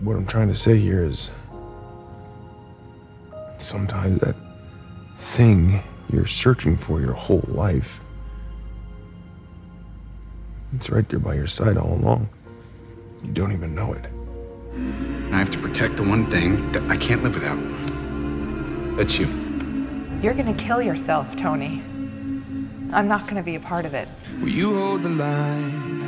What I'm trying to say here is sometimes that thing you're searching for your whole life it's right there by your side all along. You don't even know it. I have to protect the one thing that I can't live without. That's you. You're gonna kill yourself, Tony. I'm not gonna be a part of it. Will you hold the line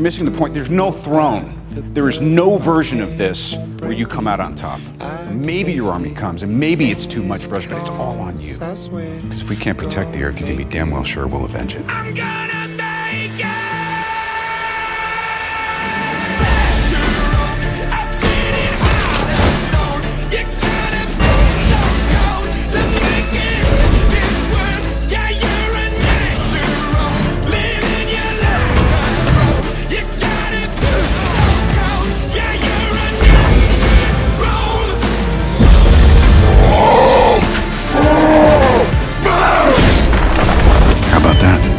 You're missing the point. There's no throne. There is no version of this where you come out on top. Maybe your army comes, and maybe it's too much for us, but it's all on you. Because if we can't protect the earth, you can be damn well sure we'll avenge it. That?